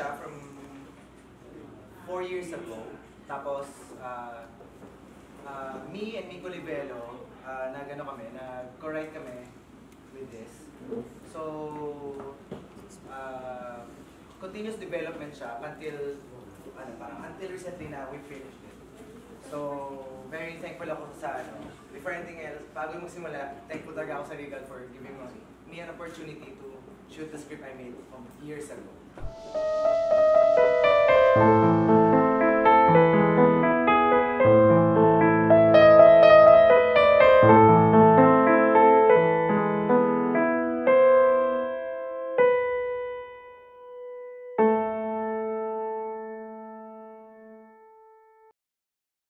siya from four years ago. Tapos, uh, uh, me and Nico Libelo, uh, nagano kami, nag-correct kami with this. So, uh, continuous development siya until, ano, parang until recently na we finished it. So, very thankful ako sa ano. Before anything else, bago yung magsimula, thankful talaga ako sa Regal for giving me an opportunity to shoot the script I made years ago.